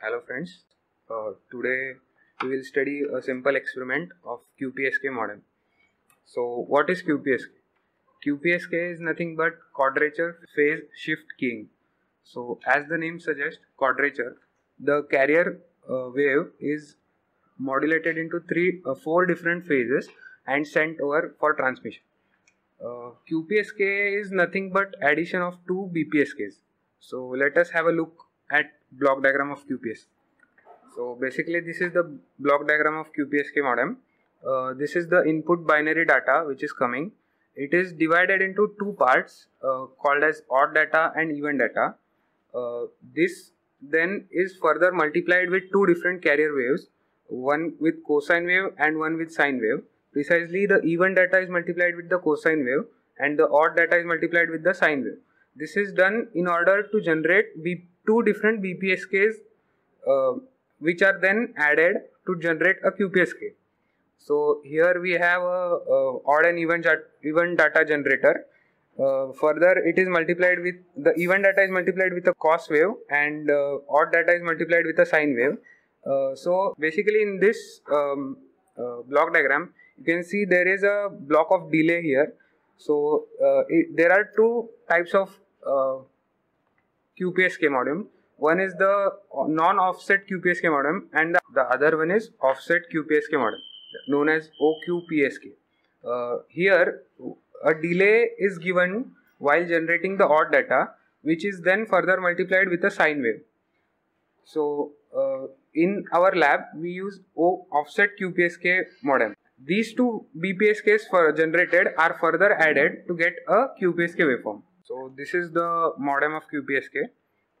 Hello friends, uh, today we will study a simple experiment of QPSK model. So what is QPSK? QPSK is nothing but quadrature phase shift keying. So as the name suggests, quadrature, the carrier uh, wave is modulated into three, uh, four different phases and sent over for transmission. Uh, QPSK is nothing but addition of two BPSKs. So let us have a look at block diagram of QPS. So basically this is the block diagram of QPSK modem. Uh, this is the input binary data which is coming. It is divided into two parts uh, called as odd data and even data. Uh, this then is further multiplied with two different carrier waves, one with cosine wave and one with sine wave. Precisely the even data is multiplied with the cosine wave and the odd data is multiplied with the sine wave. This is done in order to generate B two different BPSKs uh, which are then added to generate a QPSK. So here we have a, a odd and even, even data generator. Uh, further, it is multiplied with the even data is multiplied with a cos wave and uh, odd data is multiplied with a sine wave. Uh, so basically, in this um, uh, block diagram, you can see there is a block of delay here. So uh, it, there are two types of QPSK modem. One is the non-offset QPSK modem and the other one is offset QPSK modem known as OQPSK. Uh, here a delay is given while generating the odd data which is then further multiplied with a sine wave. So uh, in our lab we use o offset QPSK modem. These two BPSKs for generated are further added to get a QPSK waveform. So this is the modem of QPSK.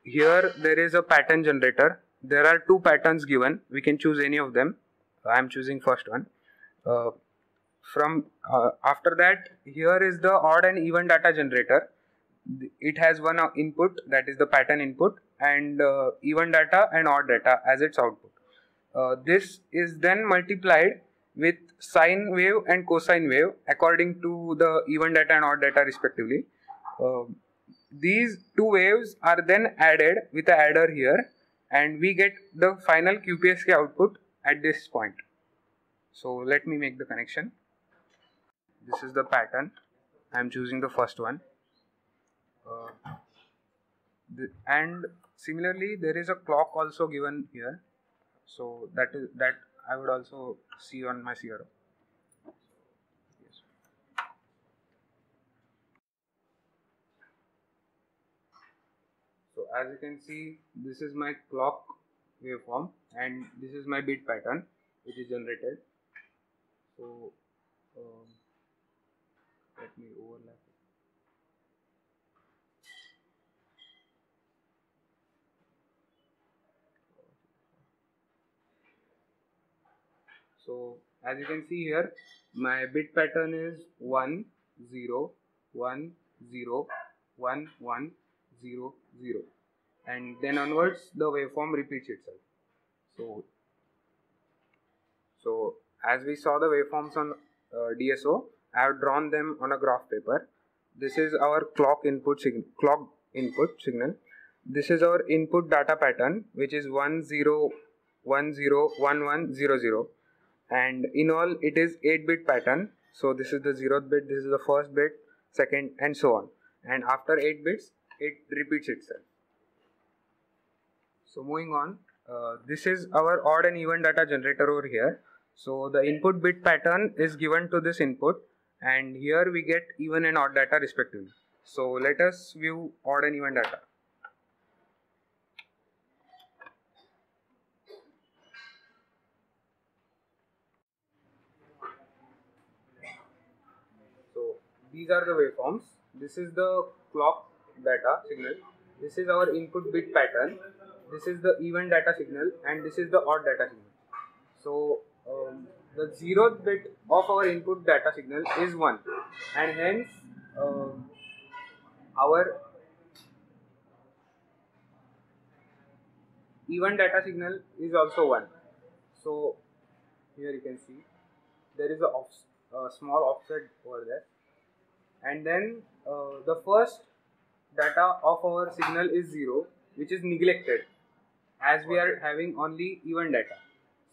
Here there is a pattern generator. There are two patterns given. We can choose any of them. I am choosing first one. Uh, from uh, after that here is the odd and even data generator. It has one input that is the pattern input and uh, even data and odd data as its output. Uh, this is then multiplied with sine wave and cosine wave according to the even data and odd data respectively. Uh, these two waves are then added with a adder here and we get the final QPSK output at this point. So let me make the connection. This is the pattern. I am choosing the first one. Uh, the, and similarly there is a clock also given here. So that is that I would also see on my CRO. As you can see this is my clock waveform and this is my bit pattern which is generated so um, let me overlap it. so as you can see here my bit pattern is 1 0 1 0 1 1 0 0 and then onwards the waveform repeats itself. So, so as we saw the waveforms on uh, DSO, I have drawn them on a graph paper. This is our clock input signal, clock input signal. This is our input data pattern, which is 10 and in all it is 8 bit pattern. So this is the 0th bit, this is the first bit, second and so on. And after 8 bits, it repeats itself. So moving on, uh, this is our odd and even data generator over here. So the input bit pattern is given to this input and here we get even and odd data respectively. So let us view odd and even data. So these are the waveforms. This is the clock data signal. This is our input bit pattern this is the even data signal and this is the odd data signal. So um, the zeroth bit of our input data signal is 1 and hence uh, our even data signal is also 1. So here you can see there is a off, small offset over there and then uh, the first data of our signal is 0 which is neglected as we are having only even data.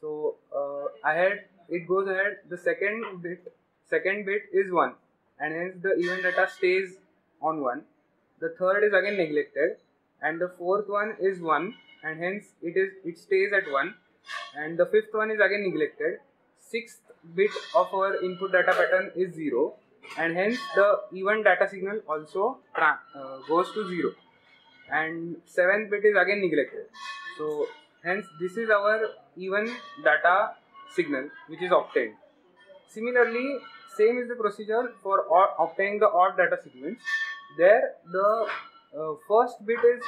So uh, ahead it goes ahead. The second bit second bit is one, and hence the even data stays on one. The third is again neglected, and the fourth one is one, and hence it is it stays at one, and the fifth one is again neglected. Sixth bit of our input data pattern is zero, and hence the even data signal also uh, goes to zero and seventh bit is again neglected so hence this is our even data signal which is obtained. Similarly same is the procedure for obtaining the odd data segments there the uh, first bit is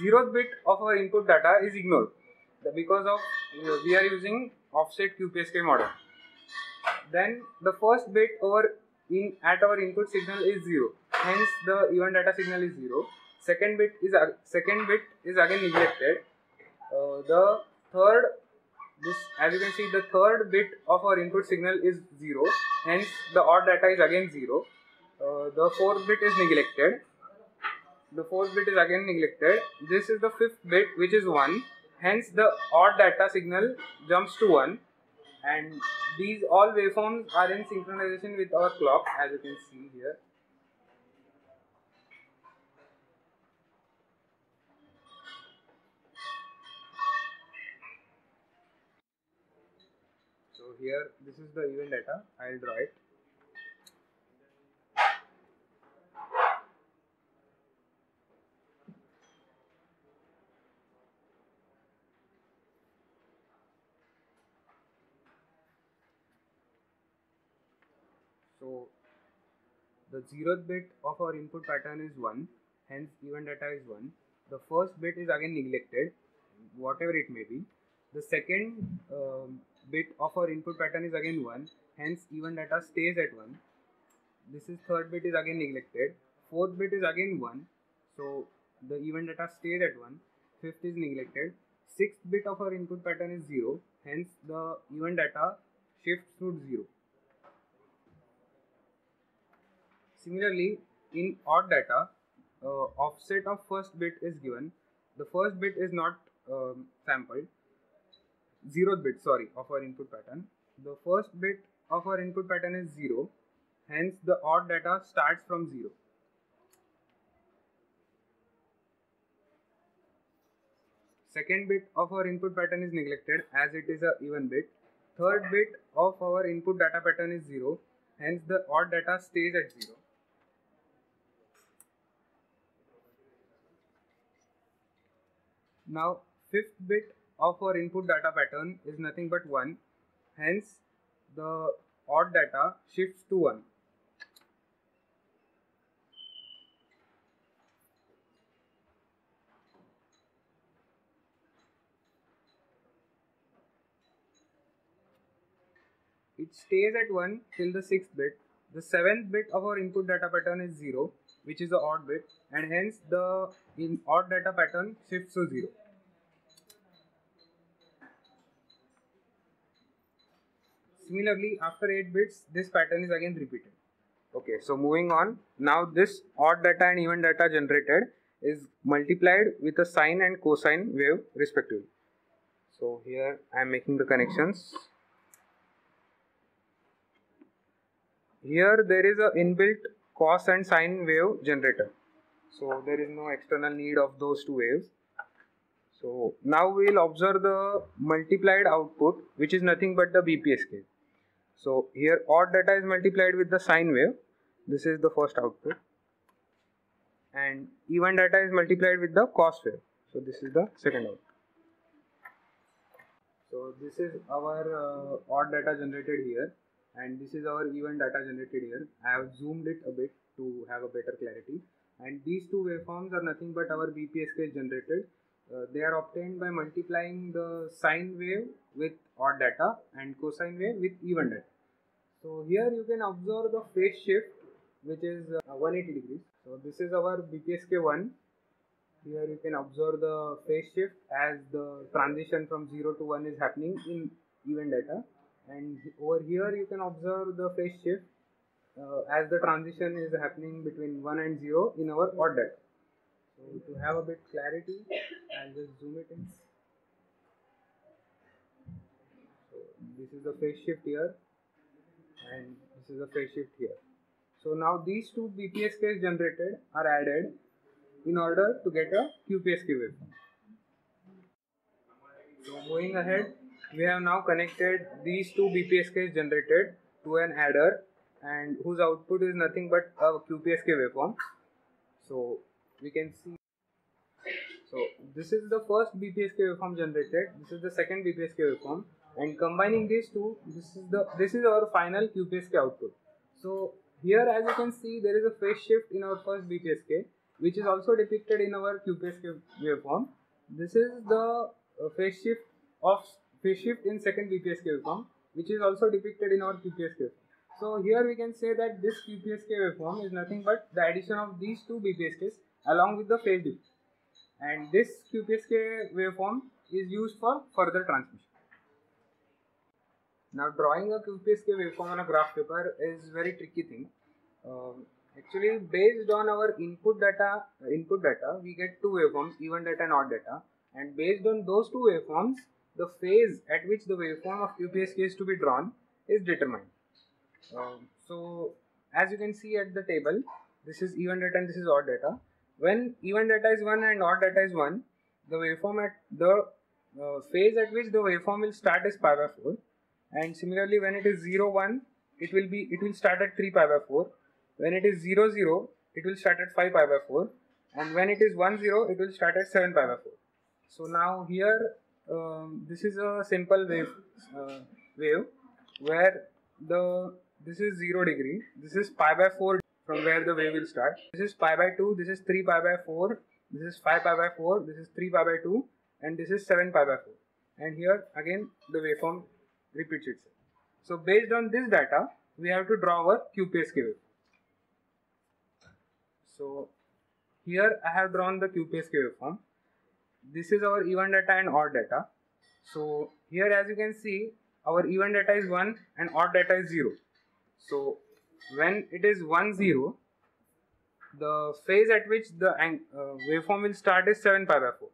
zeroth bit of our input data is ignored. Because of we are using offset QPSK model. Then the first bit over in at our input signal is 0 hence the even data signal is zero. 0 second bit is second bit is again neglected uh, the third this as you can see the third bit of our input signal is 0 hence the odd data is again 0 uh, the fourth bit is neglected. The fourth bit is again neglected. This is the fifth bit which is 1 hence the odd data signal jumps to 1 and these all waveforms are in synchronization with our clock as you can see here so here this is the event data i'll draw it So the zeroth bit of our input pattern is 1, hence even data is 1. The first bit is again neglected, whatever it may be. The second um, bit of our input pattern is again 1, hence even data stays at 1. This is third bit is again neglected. Fourth bit is again 1, so the even data stays at 1. Fifth is neglected. Sixth bit of our input pattern is 0, hence the even data shifts to 0. Similarly, in odd data, uh, offset of first bit is given. The first bit is not um, sampled. Zeroth bit, sorry, of our input pattern. The first bit of our input pattern is 0. Hence, the odd data starts from 0. Second bit of our input pattern is neglected as it is a even bit. Third bit of our input data pattern is 0. Hence, the odd data stays at 0. Now fifth bit of our input data pattern is nothing but 1 hence the odd data shifts to 1. It stays at 1 till the 6th bit. The 7th bit of our input data pattern is 0 which is the odd bit and hence the in odd data pattern shifts to 0. Similarly, after 8 bits, this pattern is again repeated. Okay, so moving on. Now this odd data and even data generated is multiplied with a sine and cosine wave respectively. So here I am making the connections. Here there is a inbuilt cos and sine wave generator. So there is no external need of those two waves. So now we will observe the multiplied output which is nothing but the BPSK. So here odd data is multiplied with the sine wave. This is the first output. And even data is multiplied with the cos wave. So this is the second output. So this is our uh, odd data generated here and this is our even data generated here. I have zoomed it a bit to have a better clarity and these two waveforms are nothing but our BPSK generated. Uh, they are obtained by multiplying the sine wave with odd data and cosine wave with even data. So here you can observe the phase shift which is uh, 180 degrees. So this is our BPSK1. Here you can observe the phase shift as the transition from 0 to 1 is happening in event data. And over here you can observe the phase shift uh, as the transition is happening between 1 and 0 in our odd data. So to have a bit clarity, I'll just zoom it in. So this is the phase shift here and this is the phase shift here. So now these two BPSKs generated are added in order to get a QPSK waveform. So moving ahead, we have now connected these two BPSKs generated to an adder and whose output is nothing but a QPSK waveform. So we can see so this is the first BPSK waveform generated. This is the second BPSK waveform, and combining these two, this is the this is our final QPSK output. So here, as you can see, there is a phase shift in our first BPSK, which is also depicted in our QPSK waveform. This is the uh, phase shift of phase shift in second BPSK waveform, which is also depicted in our QPSK. So here we can say that this QPSK waveform is nothing but the addition of these two BPSKs along with the phase shift. And this QPSK waveform is used for further transmission. Now drawing a QPSK waveform on a graph paper is very tricky thing. Um, actually based on our input data, input data, we get two waveforms, even data and odd data. And based on those two waveforms, the phase at which the waveform of QPSK is to be drawn is determined. Um, so as you can see at the table, this is even data and this is odd data. When even data is 1 and odd data is 1, the waveform at the uh, phase at which the waveform will start is pi by 4 and similarly when it is 0 1 it will be it will start at 3 pi by 4 when it is 0 0 it will start at 5 pi by 4 and when it is 1 0 it will start at 7 pi by 4 so now here um, this is a simple wave uh, wave where the this is 0 degree. This is pi by 4 from where the wave will start. This is pi by 2 this is 3 pi by 4 this is 5 pi by 4 this is 3 pi by 2 and this is 7 pi by 4 and here again the waveform repeats itself. So based on this data, we have to draw our QPSK wave. So here I have drawn the QPSK waveform. This is our even data and odd data. So here as you can see, our even data is 1 and odd data is 0. So when it is 1 0, the phase at which the uh, waveform will start is 7 pi by 4.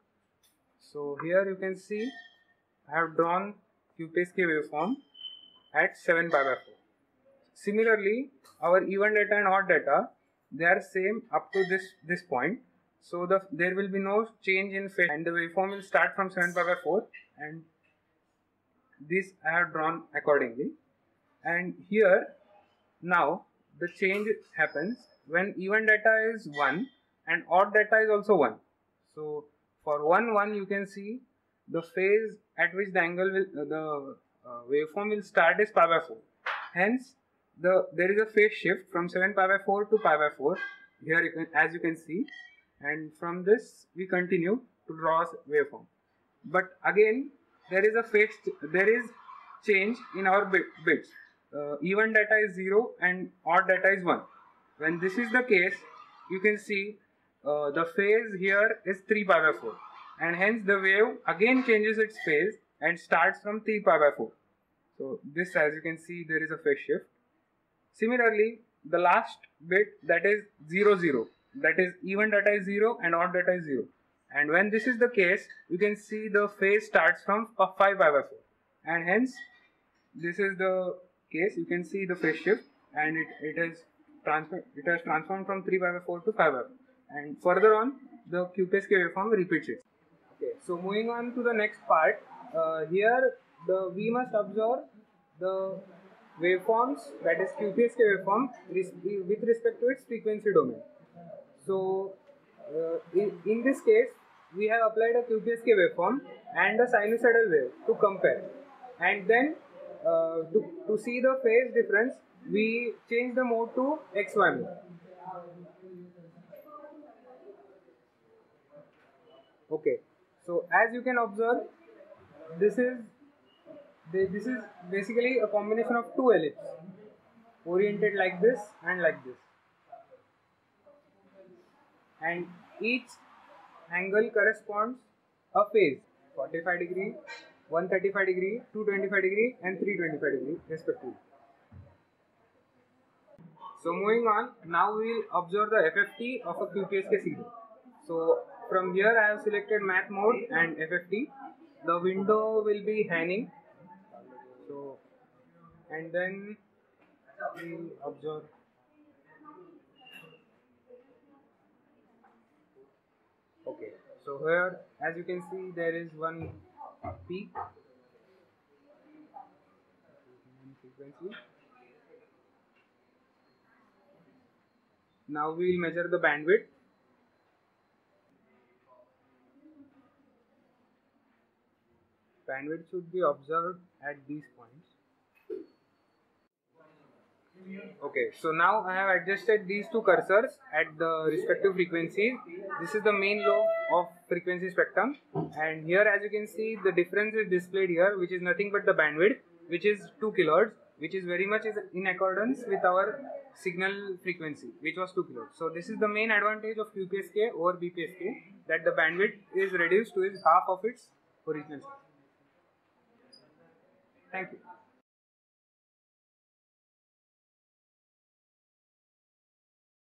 So here you can see I have drawn QPSK waveform at 7 pi by 4. Similarly, our even data and odd data, they are same up to this, this point. So the there will be no change in phase and the waveform will start from 7 pi by 4 and this I have drawn accordingly. And here now the change happens when even data is 1 and odd data is also 1. So for 1 1 you can see the phase at which the angle will uh, the uh, waveform will start is pi by 4 hence the there is a phase shift from 7 pi by 4 to pi by 4 here you can as you can see. And from this we continue to draw waveform. But again there is a phase there is change in our bits. Uh, even data is 0 and odd data is 1 when this is the case you can see uh, the phase here is 3 pi by 4 and hence the wave again changes its phase and starts from 3 pi by 4. So this as you can see there is a phase shift. Similarly the last bit that is 0 0 that is even data is 0 and odd data is 0 and when this is the case you can see the phase starts from 5 pi by 4 and hence this is the case you can see the phase shift and it, it has transfer it has transformed from 3 pi by 4 to 5 by 4 and further on the QPSK waveform repeats it. So moving on to the next part, uh, here the we must observe the waveforms that is QPSK waveform with respect to its frequency domain. So uh, in, in this case, we have applied a QPSK waveform and a sinusoidal wave to compare, and then uh, to to see the phase difference, we change the mode to XY mode. Okay, so as you can observe, this is this is basically a combination of two ellipses oriented like this and like this. And each angle corresponds a phase 45 degree 135 degree 225 degree and 325 degree respectively. So moving on now we will observe the FFT of a QPSK signal so from here I have selected math mode and FFT. The window will be Hanning. So and then we observe okay so here as you can see there is one peak frequency now we will measure the bandwidth bandwidth should be observed at these points. Okay so now I have adjusted these two cursors at the respective frequencies. This is the main lobe of frequency spectrum. And here as you can see the difference is displayed here which is nothing but the bandwidth which is 2 kilohertz which is very much in accordance with our signal frequency which was 2 kilohertz. So this is the main advantage of QPSK over BPSK that the bandwidth is reduced to half of its original. Thank you.